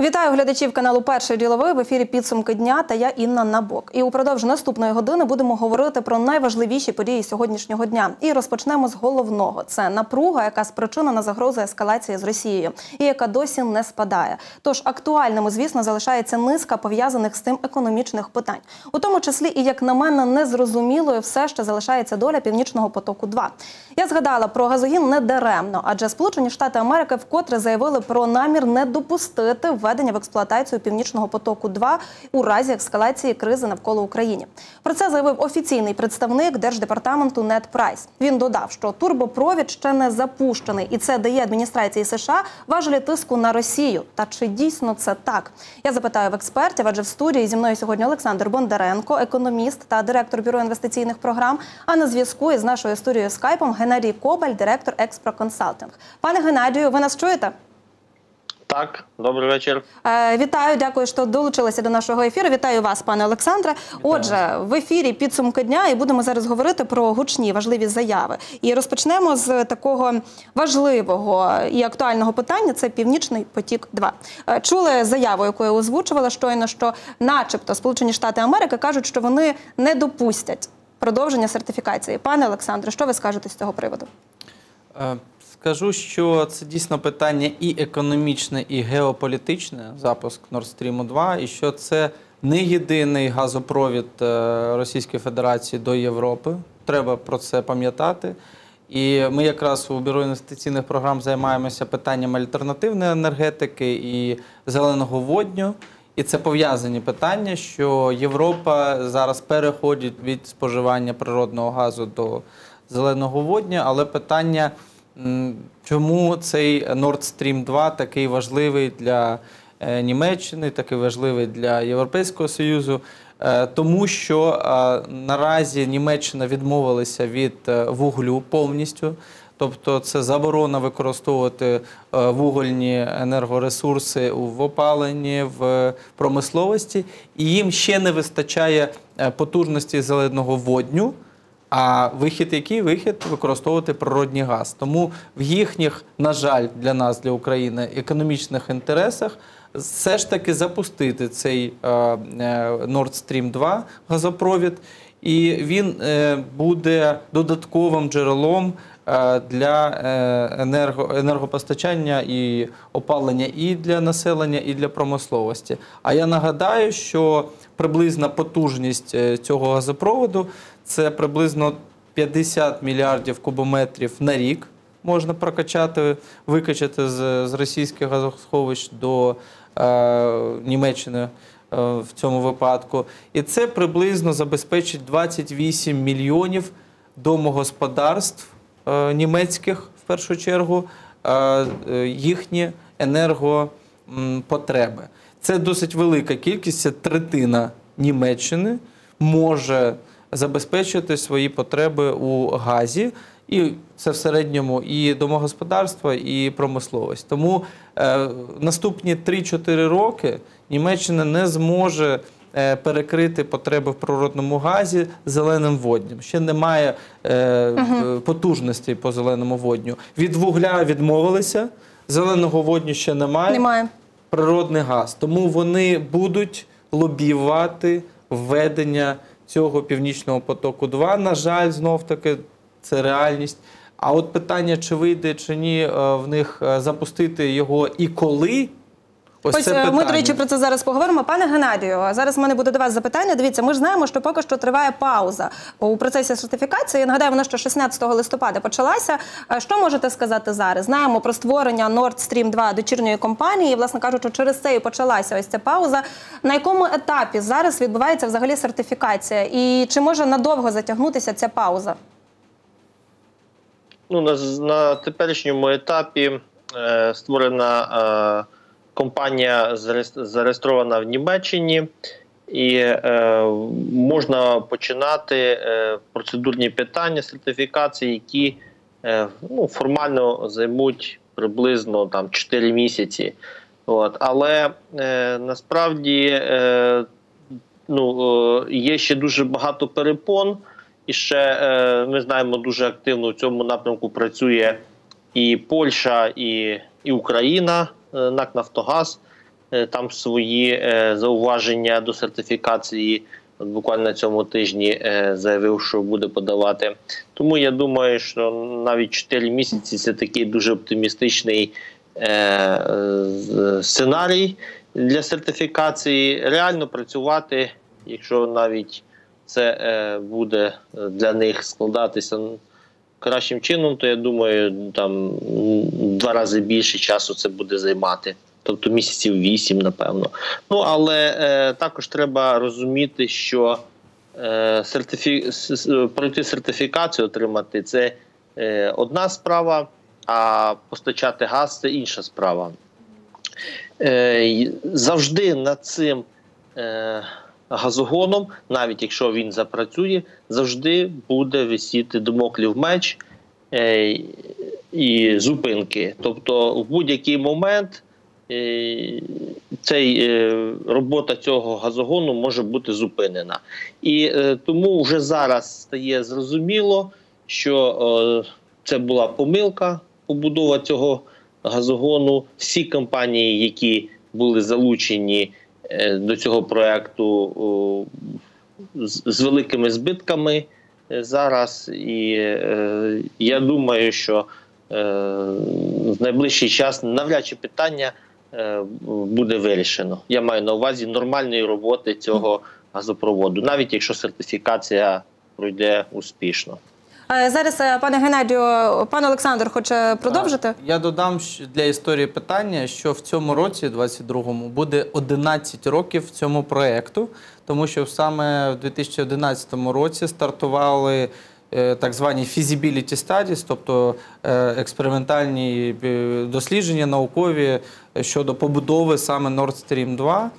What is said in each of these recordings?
Вітаю глядачів каналу Перший діловий в ефірі підсумки дня. Та я Інна Набок. І упродовж наступної години будемо говорити про найважливіші події сьогоднішнього дня. І розпочнемо з головного: це напруга, яка спричинена загрозою ескалації з Росією, і яка досі не спадає. Тож актуальними, звісно, залишається низка пов'язаних з тим економічних питань, у тому числі і як на мене незрозумілою все ще залишається доля північного потоку. 2 я згадала про газогін не даремно, адже Сполучені Штати Америки вкотре заявили про намір не допустити введення в експлуатацію північного потоку 2 у разі ескалації кризи навколо України. Про це заявив офіційний представник держдепартаменту Нед Прайс. Він додав, що турбопровід ще не запущений, і це дає адміністрації США важелі тиску на Росію. Та чи дійсно це так? Я запитаю в експертів, адже в студії зі мною сьогодні Олександр Бондаренко, економіст та директор бюро інвестиційних програм. А на зв'язку із нашою студією скайпом Геннадій Кобаль, директор Експро Консалтинг. Пане Геннадію, ви нас чуєте? Так, добрий вечір. Е, вітаю, дякую, що долучилися до нашого ефіру. Вітаю вас, пане Олександре. Отже, в ефірі підсумки дня, і будемо зараз говорити про гучні важливі заяви. І розпочнемо з такого важливого і актуального питання: це Північний потік. 2 Е, чули заяву, яку я озвучувала щойно, що, начебто, Сполучені Штати Америки кажуть, що вони не допустять продовження сертифікації. Пане Олександре, що ви скажете з цього приводу? Е, Скажу, що це дійсно питання і економічне, і геополітичне запуск Nord Stream 2, і що це не єдиний газопровід е, Російської Федерації до Європи. Треба про це пам'ятати. І ми якраз у бюро інвестиційних програм займаємося питаннями альтернативної енергетики і зеленого водню. І це пов'язані питання, що Європа зараз переходить від споживання природного газу до зеленого водня, але питання. Чому цей Nord Stream 2 такий важливий для е, Німеччини, такий важливий для Європейського Союзу? Е, тому що е, наразі Німеччина відмовилася від вуглю повністю, тобто це заборона використовувати вугольні енергоресурси в опаленні, в промисловості, і їм ще не вистачає потужності зеленого водню. А вихід, який вихід використовувати природний газ. Тому в їхніх, на жаль, для нас, для України, економічних інтересах все ж таки запустити цей е, е, Nord Stream 2 газопровід, і він е, буде додатковим джерелом для енерго, енергопостачання і опалення і для населення, і для промисловості. А я нагадаю, що приблизна потужність цього газопроводу це приблизно 50 мільярдів кубометрів на рік можна прокачати, викачати з з російських газосховищ до е, Німеччини е, в цьому випадку. І це приблизно забезпечить 28 мільйонів домогосподарств е, німецьких в першу чергу, е, їхні енергопотреби. Це досить велика кількість, це третина Німеччини може забезпечувати свої потреби у газі. І це в середньому і домогосподарство, і промисловість. Тому е, наступні 3-4 роки Німеччина не зможе е, перекрити потреби в природному газі зеленим водням. Ще немає е, угу. потужностей по зеленому водню. Від вугля відмовилися, зеленого водню ще немає. Немає природний газ. Тому вони будуть лобіювати введення цього північного потоку. 2 на жаль, знов таки це реальність. А от питання, чи вийде чи ні, е, в них е, запустити його і коли. Ось, Ось це е, ми, до речі, про це зараз поговоримо. Пане Геннадію, зараз в мене буде до вас запитання. Дивіться, ми ж знаємо, що поки що триває пауза у процесі сертифікації. Я нагадаю, вона що 16 листопада почалася. Що можете сказати зараз? Знаємо про створення Nord Stream 2 дочірньої компанії. Власне кажучи, через це і почалася ось ця пауза. На якому етапі зараз відбувається взагалі сертифікація? І чи може надовго затягнутися ця пауза? Ну на, на теперішньому етапі е, створена. Е, компанія зареєстрована в Німеччині, і е, можна починати е, процедурні питання сертифікації, які е, ну, формально займуть приблизно там 4 місяці. От. Але е, насправді е, ну, е, є ще дуже багато перепон, і ще е, ми знаємо, дуже активно в цьому напрямку працює і Польща, і, і Україна. Е, НАК Нафтогаз. е, там свої е, зауваження до сертифікації. Буквально на цьому тижні заявив, що буде подавати. Тому я думаю, що навіть 4 місяці це такий дуже оптимістичний сценарій для сертифікації. Реально працювати, якщо навіть це буде для них складатися кращим чином, то я думаю, там два рази більше часу це буде займати. Тобто місяців вісім, напевно. Ну але е, також треба розуміти, що е, сертифі... пройти сертифікацію, отримати це е, одна справа, а постачати газ це інша справа. Е, завжди над цим е, газогоном, навіть якщо він запрацює, завжди буде висіти домоклів меч е, і зупинки. Тобто, в будь-який момент е, цей, е, робота цього газогону може бути зупинена. І тому вже зараз стає зрозуміло, що це була помилка побудова цього газогону. Всі компанії, які були залучені до цього проекту з, великими збитками е, зараз. І е, я думаю, що е, в найближчий час навряд чи питання е, буде вирішено. Я маю на увазі нормальної роботи цього газопроводу, навіть якщо сертифікація пройде успішно. Е, Зараз е, пане Геннадію, пан Олександр хоче продовжити. Я додам для історії питання, що в цьому році, 22-му, буде 11 років цьому проекту, тому що саме в 2011 році стартували е, так звані feasibility studies, тобто експериментальні дослідження наукові щодо побудови саме Nord Stream 2.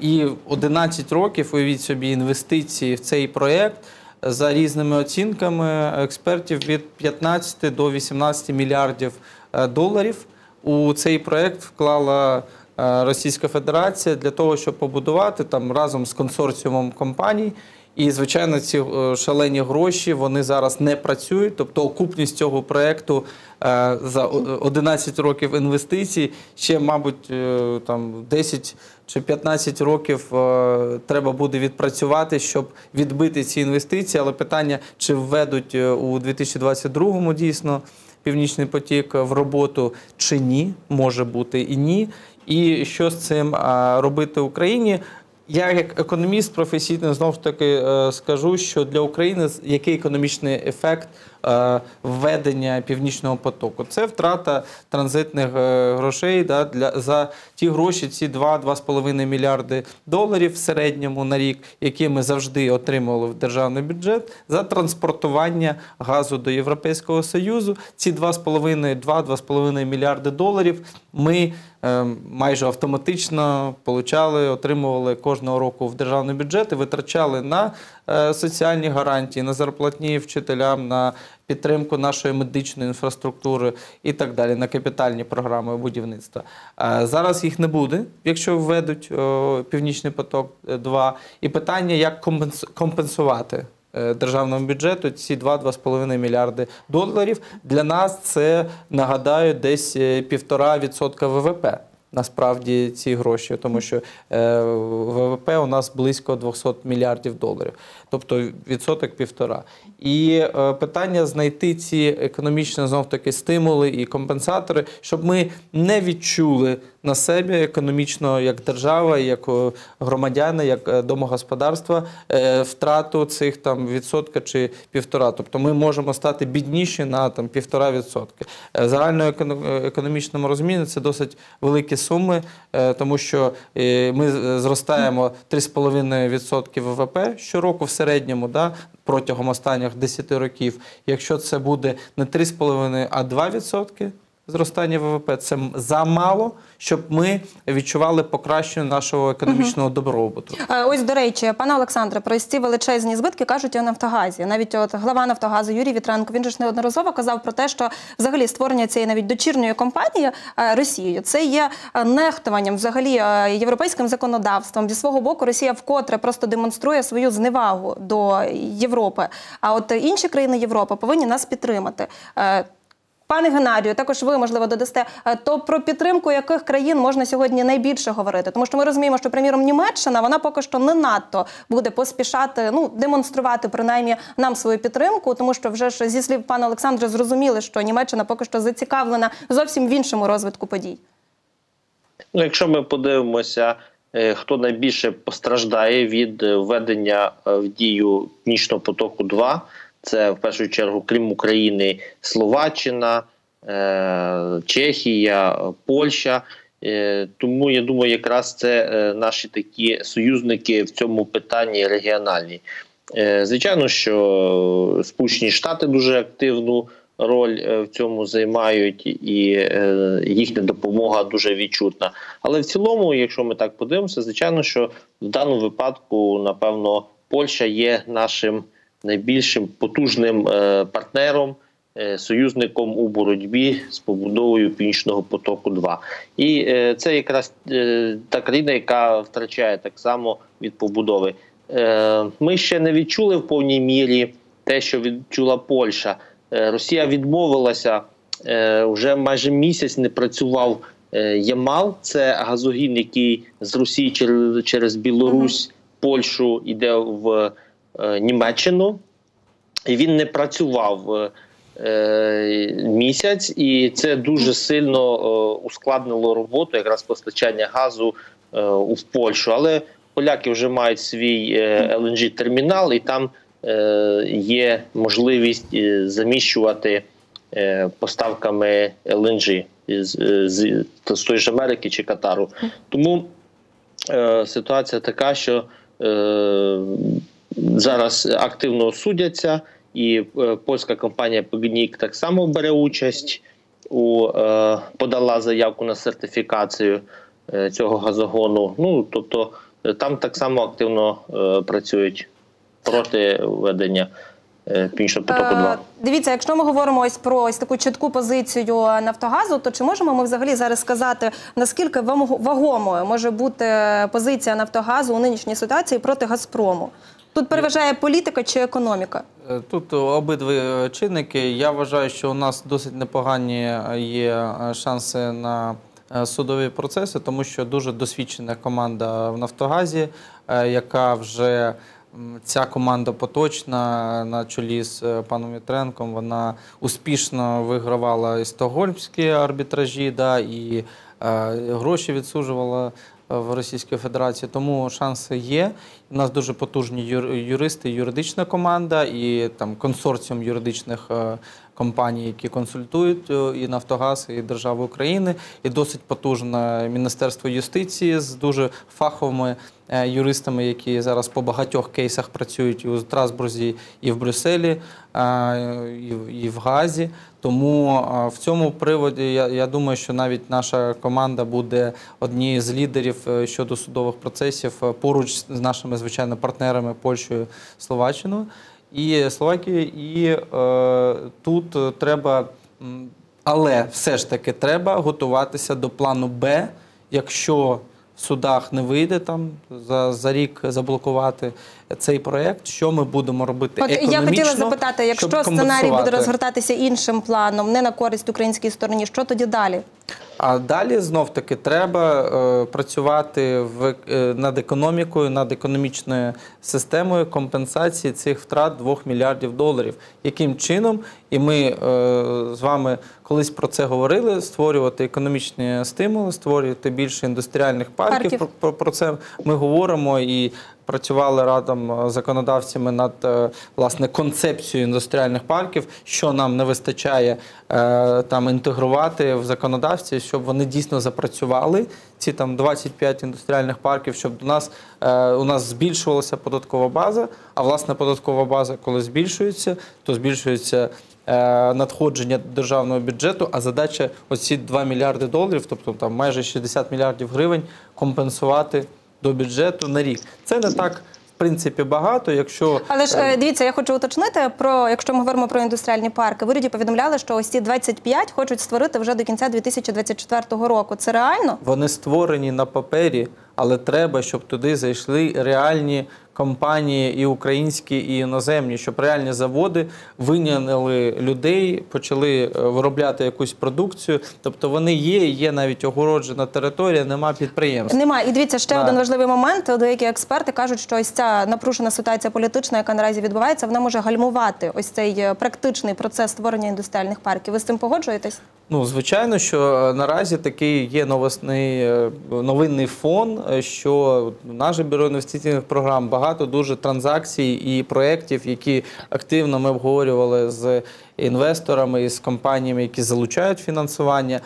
І 11 років, уявіть собі, інвестиції в цей проєкт за різними оцінками експертів від 15 до 18 мільярдів е, доларів у цей проєкт вклала е, Російська Федерація для того, щоб побудувати там разом з консорціумом компаній. І, звичайно, ці е, шалені гроші вони зараз не працюють. Тобто окупність цього проєкту е, за 11 років інвестицій ще, мабуть, е, там 10 чи 15 років е, треба буде відпрацювати, щоб відбити ці інвестиції. Але питання, чи введуть е, у 2022-му дійсно Північний потік в роботу чи ні, може бути і ні. І що з цим робити Україні? Я як економіст професійно знов таки е, скажу, що для України який економічний ефект введення північного потоку? Це втрата транзитних е, грошей да, для за ті гроші, ці 2-2,5 мільярди доларів в середньому на рік, які ми завжди отримували в державний бюджет за транспортування газу до Європейського Союзу. Ці 2,5-2-2,5 мільярди доларів ми е, майже автоматично получали, отримували кожного року в державний бюджет і витрачали на е, соціальні гарантії, на зарплатні вчителям, на підтримку нашої медичної інфраструктури і так далі, на капітальні програми будівництва. Е, Зараз їх не буде, якщо введуть Північний поток 2. І питання, як компенс- компенсувати е, державному бюджету ці 2-2,5 мільярди доларів. Для нас це нагадаю десь е, півтора відсотка ВВП. Насправді ці гроші, тому що е, ВВП у нас близько 200 мільярдів доларів, тобто відсоток півтора. І е, питання знайти ці економічні знов таки стимули і компенсатори, щоб ми не відчули на себе економічно як держава, як е, громадяни, як домогосподарства втрату цих там відсотка чи півтора. Тобто ми можемо стати бідніші на там півтора відсотки. Загальноекономічному розумінні це досить великі суми, е, тому що е, ми зростаємо 3,5% ВВП щороку в середньому, да, протягом останніх 10 років. Якщо це буде не 3,5, а 2%, зростання ВВП це замало, щоб ми відчували покращення нашого економічного добробуту. Е, Ось до речі, пане Олександре, про ці величезні збитки кажуть і у Нафтогазі. Навіть от глава Нафтогазу Юрій Вітренко він же ж неодноразово казав про те, що взагалі створення цієї навіть дочірньої компанії е, Росією це є е, нехтуванням взагалі європейським законодавством. Зі свого боку, Росія вкотре просто демонструє свою зневагу до Європи. А от інші країни Європи повинні нас підтримати. Пане Геннадію, також ви можливо додасте. е, То про підтримку яких країн можна сьогодні найбільше говорити? Тому що ми розуміємо, що приміром Німеччина вона поки що не надто буде поспішати ну демонструвати принаймні нам свою підтримку, тому що вже ж зі слів пана Олександра зрозуміли, що Німеччина поки що зацікавлена зовсім в іншому розвитку подій. Ну, якщо ми подивимося, е, хто найбільше постраждає від е, введення в дію Північного потоку 2 це в першу чергу, крім України, Словаччина, е, Чехія, Польща. Е, Тому я думаю, якраз це е, наші такі союзники в цьому питанні регіональні. Звичайно, що Сполучені Штати дуже активну роль в цьому займають, і їхня допомога дуже відчутна. Але в цілому, якщо ми так подивимося, звичайно, що в даному випадку, напевно, Польща є нашим найбільшим потужним е, партнером. е, Союзником у боротьбі з побудовою північного потоку 2 і е, це якраз е, та країна, яка втрачає так само від побудови. Е, ми ще не відчули в повній мірі те, що відчула Польща. Е, Росія відмовилася е, вже майже місяць не працював е, Ямал. Це газогін, який з Росії через, через Білорусь, Польщу йде в Німеччину, і він не працював. е, е, Місяць, і це дуже сильно е, ускладнило роботу, якраз постачання газу е, у Польщу. Але поляки вже мають свій lng термінал і там е, є можливість е, заміщувати е, поставками LNG з, з, з тої ж Америки чи Катару. Тому е, ситуація така, що е, зараз активно судяться, і е, польська компанія Погнік так само бере участь у е, подала заявку на сертифікацію е, цього газогону. Ну тобто там так само активно працюють проти введення е, потоку 2 Дивіться, якщо ми говоримо ось про ось таку чітку позицію Нафтогазу, то чи можемо ми взагалі зараз сказати, наскільки вагомою може бути позиція Нафтогазу у нинішній ситуації проти Газпрому? Тут переважає політика чи економіка? Е, Тут обидві е, чинники. Я вважаю, що у нас досить непогані е, є шанси на судові процеси, тому що дуже досвідчена команда в Нафтогазі, яка вже ця команда поточна на чолі з паном Вітренком. Вона успішно вигравала і стокгольмські арбітражі, да, і е, гроші відсуджувала в Російській Федерації, тому шанси є. У нас дуже потужні юр- юристи, юридична команда і там консорціум юридичних е, компаній, які консультують е, і Нафтогаз, і Державу України, і досить потужне Міністерство юстиції з дуже фаховими е, юристами, які зараз по багатьох кейсах працюють і у Страсбурзі, і в Брюсселі, і в- Газі. Тому в цьому приводі я, думаю, що навіть наша команда буде однією з лідерів щодо судових процесів поруч з нашими звичайно партнерами Польщею, Словаччиною і Словакією. І е, тут треба, але все ж таки треба готуватися до плану Б, якщо в судах не вийде там за, за рік заблокувати цей проект, що ми будемо робити От я хотіла запитати, якщо сценарій буде розгортатися іншим планом, не на користь українській стороні, що тоді далі? А далі знов таки треба е, працювати в, е, над економікою, над економічною системою компенсації цих втрат 2 мільярдів доларів. Яким чином, і ми е, з вами колись про це говорили: створювати економічні стимули, створювати більше індустріальних парків. Парків. Про, про, це ми говоримо і працювали разом з законодавцями над е, власне концепцією індустріальних парків, що нам не вистачає е, там інтегрувати в законодавстві, щоб вони дійсно запрацювали. Ці там 25 індустріальних парків, щоб до нас е, у нас збільшувалася податкова база. А власне податкова база, коли збільшується, то збільшується. Е, Надходження державного бюджету, а задача оці 2 мільярди доларів, тобто там майже 60 мільярдів гривень, компенсувати до бюджету на рік. Це не так в принципі багато, якщо Але ж е, дивіться, я хочу уточнити про, якщо ми говоримо про індустріальні парки, в уряді повідомляли, що ось ці 25 хочуть створити вже до кінця 2024 року. Це реально? Вони створені на папері, але треба, щоб туди зайшли реальні компанії і українські, і іноземні, щоб реальні заводи виняли людей, почали е, виробляти якусь продукцію. Тобто вони є, є навіть огороджена територія, нема підприємств. Немає. І дивіться, ще Да. один важливий момент. Деякі експерти кажуть, що ось ця напружена ситуація політична, яка наразі відбувається, вона може гальмувати ось цей е, практичний процес створення індустріальних парків. Ви з цим погоджуєтесь? Ну, звичайно, що е, наразі такий є новосний новинний фон, що наше бюро інвестиційних програм багато дуже транзакцій і проєктів, які активно ми обговорювали з інвесторами і з компаніями, які залучають фінансування.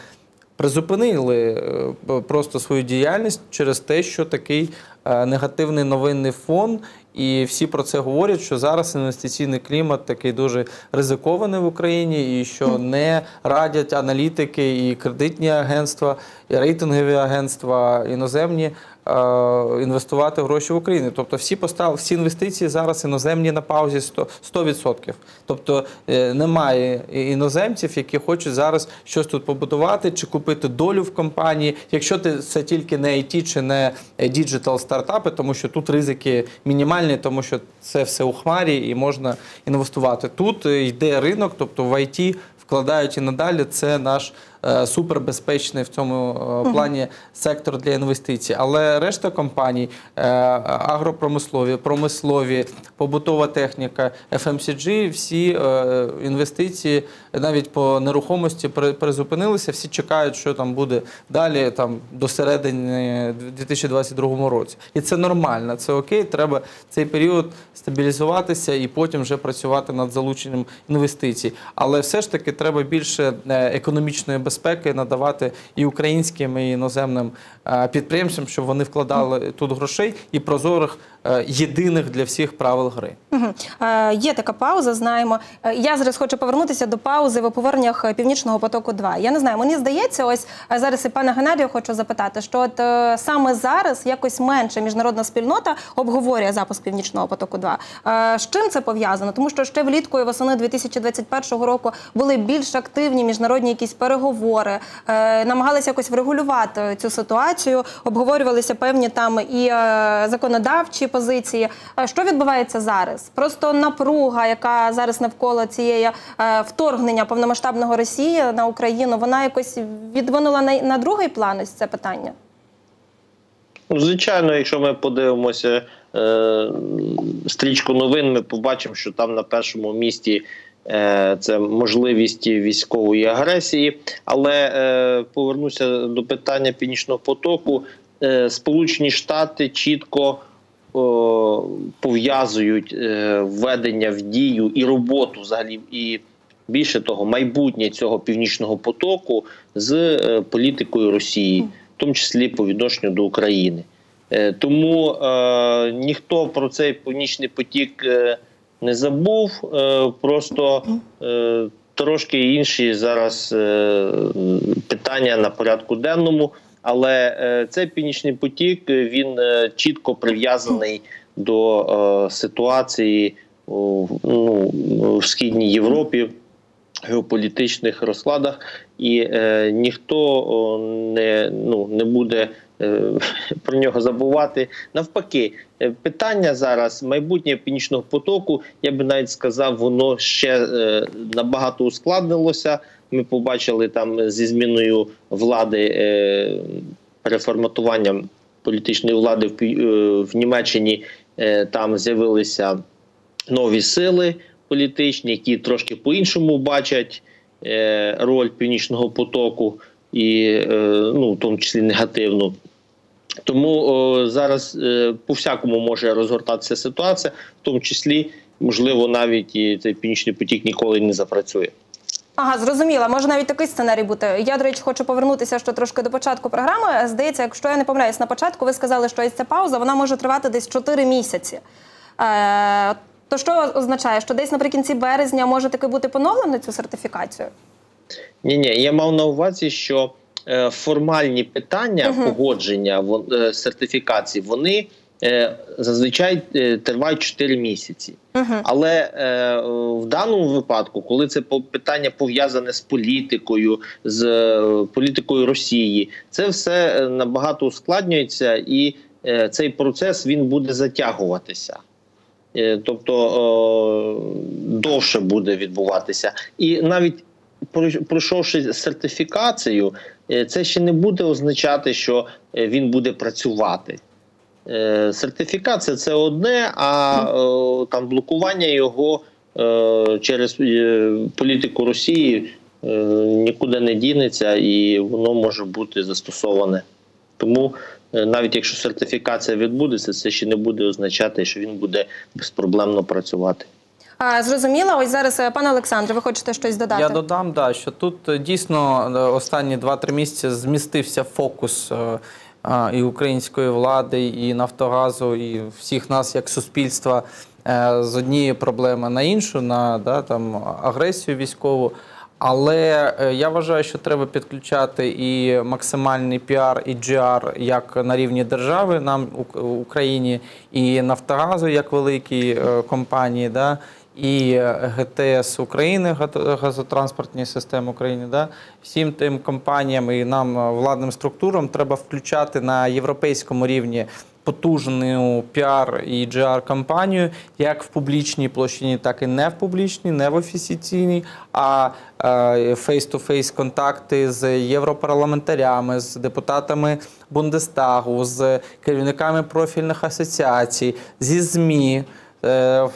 Призупинили е, просто свою діяльність через те, що такий е, негативний новинний фон, і всі про це говорять, що зараз інвестиційний клімат такий дуже ризикований в Україні, і що не радять аналітики і кредитні агентства, і рейтингові агентства іноземні інвестувати гроші в Україну. Тобто всі постав, всі інвестиції зараз іноземні на паузі 100%. 100%. Тобто е, немає іноземців, які хочуть зараз щось тут побудувати чи купити долю в компанії. Якщо ти це тільки не IT чи не digital стартапи, тому що тут ризики мінімальні, тому що це все у хмарі і можна інвестувати. Тут е, йде ринок, тобто в IT вкладають і надалі. Це наш е, супербезпечний в цьому е, плані сектор для інвестицій. Але решта компаній, е, агропромислові, промислові, побутова техніка, FMCG, всі е, інвестиції навіть по нерухомості при- призупинилися. Всі чекають, що там буде далі, там до середини 2022 році. І це нормально, це окей. Треба цей період стабілізуватися і потім вже працювати над залученням інвестицій. Але все ж таки треба більше е, економічної безпеки надавати і українським, і іноземним е, підприємцям, щоб вони вкладали тут грошей і прозорих єдиних для всіх правил гри. Е, Є така пауза, знаємо. Е, Я зараз хочу повернутися до паузи в оповореннях е, Північного потоку 2 Я не знаю, мені здається, ось е, зараз і пана Геннадія хочу запитати, що от е, саме зараз якось менше міжнародна спільнота обговорює запуск Північного потоку 2 Е, З чим це пов'язано? Тому що ще влітку і восени 2021 року були більш активні міжнародні якісь переговори, е, намагалися якось врегулювати цю ситуацію, обговорювалися певні там і е, законодавчі позиції. Е, Що відбувається зараз? Просто напруга, яка зараз навколо цієї е, вторгнення повномасштабного Росії на Україну, вона якось відвинула на, другий план ось це питання. Ну, Звичайно, якщо ми подивимося е, стрічку новин, ми побачимо, що там на першому місці е, це можливість військової агресії. Але е, повернуся до питання Північного потоку. Е, Сполучені Штати чітко о, пов'язують е, введення в дію і роботу взагалі і. Більше того, майбутнє цього північного потоку з е, політикою Росії, в тому числі по відношенню до України. Е, тому е, ніхто про цей північний потік е, не забув. Е, просто е, трошки інші зараз е, питання на порядку денному. Але е, цей північний потік е, він е, чітко прив'язаний до ситуації ну, в східній Європі геополітичних розкладах, і е, ніхто не, ну, не буде е, про нього забувати. Навпаки, питання зараз майбутнє північного потоку, я би навіть сказав, воно ще е, набагато ускладнилося. Ми побачили там зі зміною влади е, переформатуванням політичної влади в, е, Німеччині. Е, там з'явилися нові сили політичні, які трошки по-іншому бачать роль північного потоку, і ну, в тому числі негативну. Тому о, зараз е, по всякому може розгортатися ситуація, в тому числі, можливо, навіть і цей північний потік ніколи не запрацює. Ага, зрозуміла. Може навіть такий сценарій бути. Я, до речі, хочу повернутися ще трошки до початку програми. Здається, якщо я не помиляюсь, на початку ви сказали, що ось ця пауза вона може тривати десь 4 місяці. Е, то що означає, що десь наприкінці березня може таки бути поновлено цю сертифікацію? Ні, ні, я мав на увазі, що е, формальні питання погодження вон- е, сертифікації вони зазвичай е, тривають 4 місяці. Але е, в даному випадку, коли це питання пов'язане з політикою, з е, політикою Росії, це все е, набагато ускладнюється і е, цей процес він буде затягуватися. Е, Тобто е, довше буде відбуватися. І навіть пройшовши сертифікацію, е, це ще не буде означати, що е, він буде працювати. Е, Сертифікація це одне, а е, там блокування його е, через політику Росії нікуди не дінеться і воно може бути застосоване. Тому навіть якщо сертифікація відбудеться, це ще не буде означати, що він буде безпроблемно працювати. А, зрозуміло, ось зараз, пане Олександре, ви хочете щось додати? Я додам, да, що тут дійсно останні 2-3 місяці змістився фокус і української влади, і Нафтогазу, і всіх нас як суспільства е, з однієї проблеми на іншу, на да, там, агресію військову. Але е, я вважаю, що треба підключати і максимальний піар і GR як на рівні держави, нам Ук- Україні, і Нафтогазу як великій е, компанії, да, і е, ГТС України, газотранспортні системи України, да, всім тим компаніям і нам, е, владним структурам, треба включати на європейському рівні потужну піар і GR кампанію як в публічній площині, так і не в публічній, не в офіційній, а face-to-face контакти з європарламентарями, з депутатами Бундестагу, з керівниками профільних асоціацій, зі ЗМІ. Е,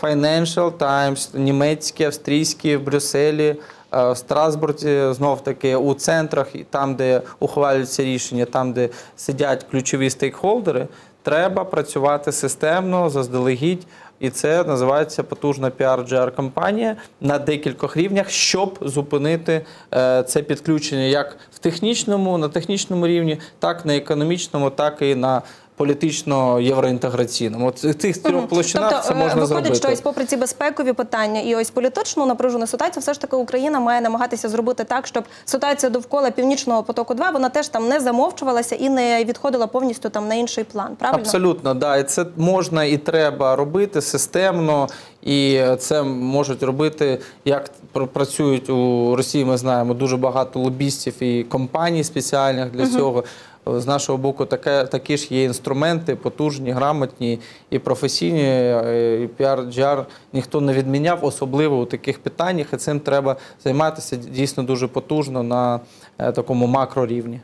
Financial Times, німецькі, австрійські в Брюсселі, е, в Страсбурзі, знов таки у центрах, і там, де ухвалюються рішення, там, де сидять ключові стейкхолдери, треба працювати системно, заздалегідь. І це називається потужна піар-джер-кампанія на декількох рівнях, щоб зупинити е, це підключення як в технічному, на технічному рівні, так на економічному, так і на політично-євроінтеграційному. От в цих трьох площинах тобто, це е, можна виходить, зробити. що ось попри ці безпекові питання і ось політичну напружену ситуацію, все ж таки Україна має намагатися зробити так, щоб ситуація довкола північного потоку 2 вона теж там не замовчувалася і не відходила повністю там на інший план. Правильно? Абсолютно, да. І це можна і треба робити системно, і це можуть робити, як пр- працюють у Росії. Ми знаємо дуже багато лобістів і компаній спеціальних для цього. З нашого боку, таке, такі ж є інструменти, потужні, грамотні і професійні. е, І піар ніхто не відміняв, особливо у таких питаннях. І цим треба займатися дійсно дуже потужно на е, такому макрорівні.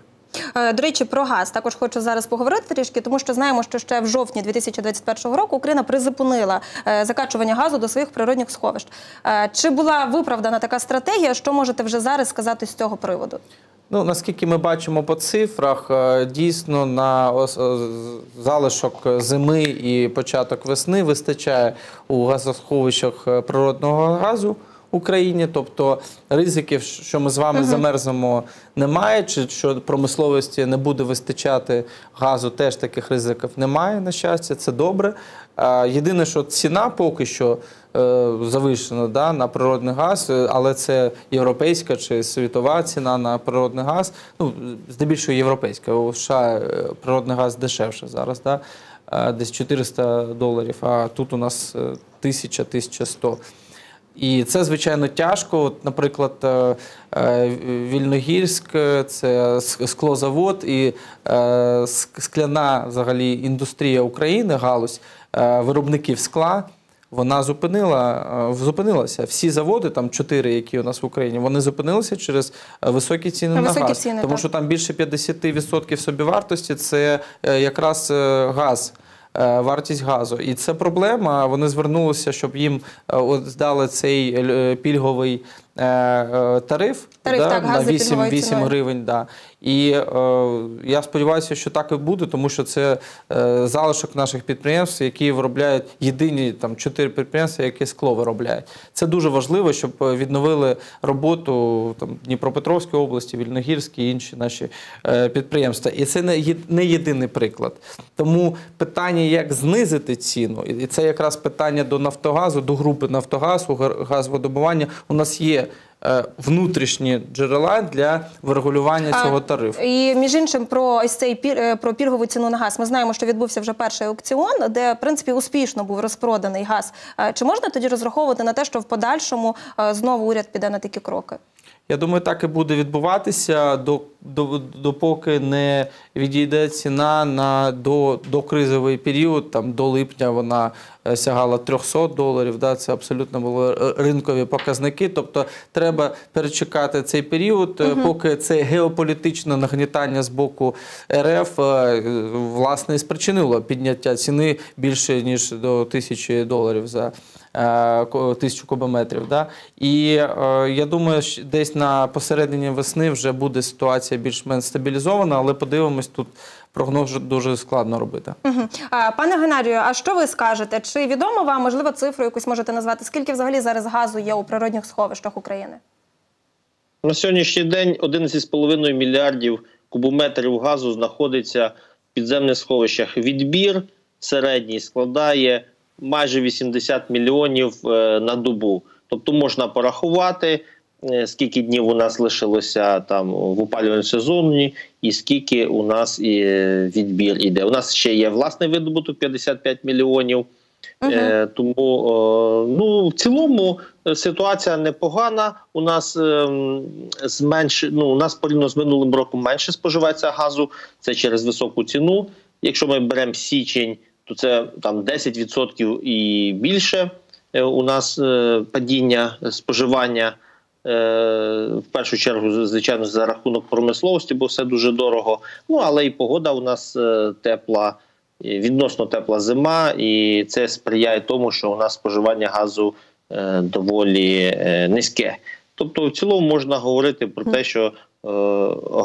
Е, До речі, про газ також хочу зараз поговорити трішки, тому що знаємо, що ще в жовтні 2021 року Україна призупинила закачування газу до своїх природних сховищ. Чи була виправдана така стратегія? Що можете вже зараз сказати з цього приводу? Ну, наскільки ми бачимо по цифрах, е, дійсно на ос- залишок зими і початок весни вистачає у газосховищах е, природного газу Україні. Тобто ризиків, що ми з вами замерзнемо, немає, чи що промисловості не буде вистачати газу, теж таких ризиків немає. На щастя, це добре. Єдине, що ціна поки що е, завищена да, на природний газ, е, але це європейська чи світова ціна на природний газ. Ну, здебільшого європейська. У США е, природний газ дешевше зараз, да, десь 400 доларів, а тут у нас е, 1000-1100. І це звичайно тяжко. От, наприклад, е, е, Вільногірськ е, це склозавод і скляна взагалі індустрія України, галузь виробників скла. Вона зупинила, зупинилася. Всі заводи, там чотири, які у нас в Україні, вони зупинилися через високі ціни на Високі газ. ціни, тому так. що там більше 50% собівартості це якраз газ. Е, Вартість газу, і це проблема. Вони звернулися, щоб їм е, здали цей е, пільговий е, е, тариф, Тариф, так, на газ 8, 8 гривень. Да. І е, я сподіваюся, що так і буде, тому що це е, залишок наших підприємств, які виробляють єдині там чотири підприємства, які скло виробляють. Це дуже важливо, щоб е, відновили роботу там Дніпропетровської області, Вільногірській і інші наші е, підприємства. І це не є- не єдиний приклад. Тому питання, як знизити ціну, і це якраз питання до Нафтогазу, до групи Нафтогазу, гар- У нас є внутрішні джерела для врегулювання цього тарифу. І між іншим про ось цей е, про пільгову ціну на газ. Ми знаємо, що відбувся вже перший аукціон, де в принципі успішно був розпроданий газ. Е, Чи можна тоді розраховувати на те, що в подальшому е, знову уряд піде на такі кроки? Я думаю, так і буде відбуватися, до, до, допоки не відійде ціна на до, до кризовий період. Там до липня вона е, сягала 300 доларів. Да, це абсолютно були е, ринкові показники. Тобто треба перечекати цей період, е, поки це геополітичне нагнітання з боку РФ власне і спричинило підняття ціни більше ніж до тисячі доларів за тисячу кубометрів. Да? І е, я думаю, що десь на посередині весни вже буде ситуація більш-менш стабілізована, але подивимось, тут прогноз дуже складно робити. Мгм. А, Пане Геннадію, а що ви скажете? Чи відомо вам, можливо, цифру якусь можете назвати? Скільки взагалі зараз газу є у природних сховищах України? На сьогоднішній день 11,5 мільярдів кубометрів газу знаходиться в підземних сховищах. Відбір середній складає майже 80 мільйонів е, на добу. Тобто можна порахувати, е, скільки днів у нас лишилося там в опалювальному сезоні, і скільки у нас і е, відбір іде. У нас ще є власний видобуток 55 мільйонів. Е, тому е, ну в цілому ситуація непогана. У нас зменш... ну, у нас порівняно з минулим роком менше споживається газу. Це через високу ціну. Якщо ми беремо січень, то це там 10% і більше. Е, у нас е, падіння споживання. е, В першу чергу, звичайно, за рахунок промисловості, бо все дуже дорого. Ну але і погода у нас тепла, відносно тепла зима, і це сприяє тому, що у нас споживання газу доволі низьке. Тобто, в цілому можна говорити про те, що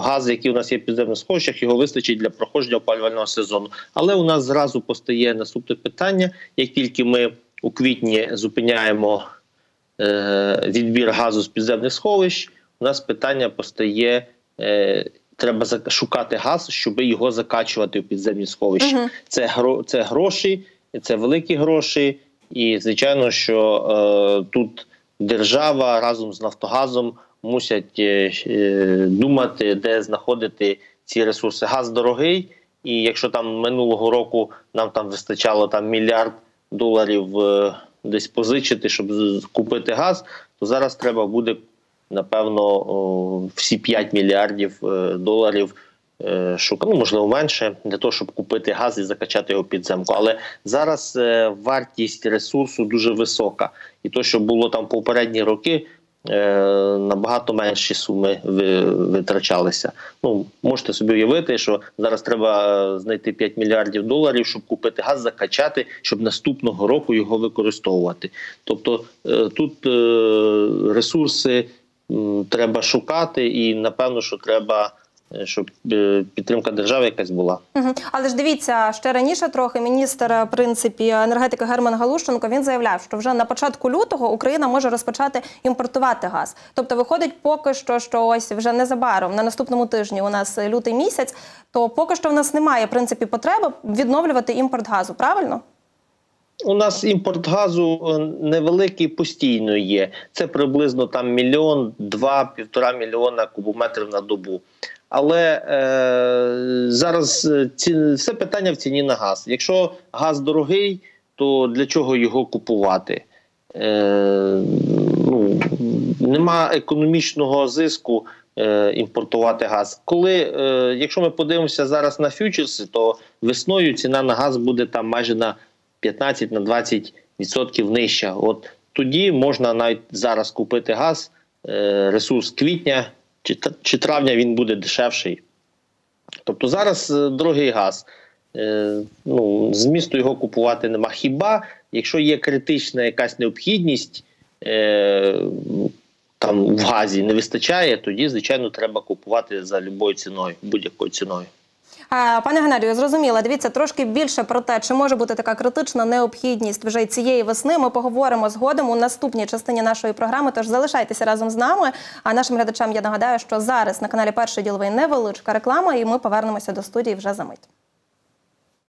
газ, який у нас є в підземних сховищах, його вистачить для проходження опалювального сезону. Але у нас зразу постає наступне питання: як тільки ми у квітні зупиняємо е, відбір газу з підземних сховищ, у нас питання постає. Е, Треба шукати газ, щоб його закачувати в підземні сховища. Мгм. Це гро, це гроші, це великі гроші, і звичайно, що е, тут держава разом з Нафтогазом мусять е, е, думати, де знаходити ці ресурси. Газ дорогий, і якщо там минулого року нам там вистачало там мільярд доларів е, десь позичити, щоб купити газ, то зараз треба буде напевно всі 5 мільярдів доларів шукати, ну можливо менше, для того, щоб купити газ і закачати його в підземку. Але зараз вартість ресурсу дуже висока, і то, що було там попередні роки. Е, Набагато менші суми ви- витрачалися. Ну можете собі уявити, що зараз треба е, знайти 5 мільярдів доларів, щоб купити газ, закачати, щоб наступного року його використовувати. Тобто е, тут ресурси треба шукати, і напевно, що треба, щоб е, підтримка держави якась була. Але ж дивіться, ще раніше трохи міністр е, в принципі енергетики Герман Галущенко він заявляв, що вже на початку лютого Україна може розпочати імпортувати газ. Тобто, виходить, поки що, що ось вже незабаром на наступному тижні у нас е, лютий місяць, то поки що в нас немає в принципі потреби відновлювати імпорт газу. Правильно? У нас імпорт газу е, невеликий постійно є. Це приблизно там мільйон, два, півтора мільйона кубометрів на добу. Але е, зараз е, ці, все питання в ціні на газ. Якщо газ дорогий, то для чого його купувати? Е, ну, нема економічного зиску е, імпортувати газ. Коли, е, якщо ми подивимося зараз на фьючерси, то весною ціна на газ буде там майже на 15 на 20% нижча. От тоді можна навіть зараз купити газ, е, ресурс квітня чи, чи травня він буде дешевший. Тобто зараз е, дорогий газ. Е, ну, змісту його купувати нема. Хіба якщо є критична якась необхідність е, там в газі не вистачає, тоді, звичайно, треба купувати за любою ціною, будь-якою ціною. Пане Геннадію, зрозуміла. Дивіться трошки більше про те, чи може бути така критична необхідність вже цієї весни. Ми поговоримо згодом у наступній частині нашої програми. Тож залишайтеся разом з нами. А нашим глядачам я нагадаю, що зараз на каналі Перший діловий невеличка реклама, і ми повернемося до студії вже за мить.